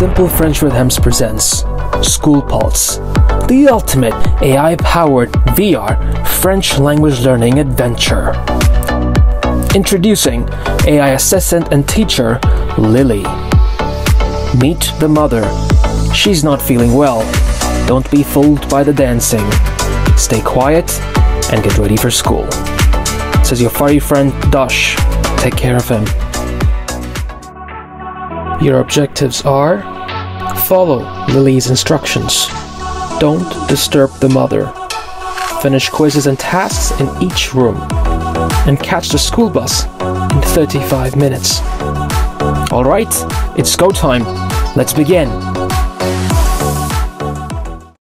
Simple French with presents School Pulse, the ultimate AI powered VR French language learning adventure. Introducing AI assistant and teacher Lily. Meet the mother. She's not feeling well. Don't be fooled by the dancing. Stay quiet and get ready for school. Says your furry friend Dosh. Take care of him. Your objectives are follow Lily's instructions. Don't disturb the mother. Finish quizzes and tasks in each room. And catch the school bus in 35 minutes. Alright, it's go time. Let's begin.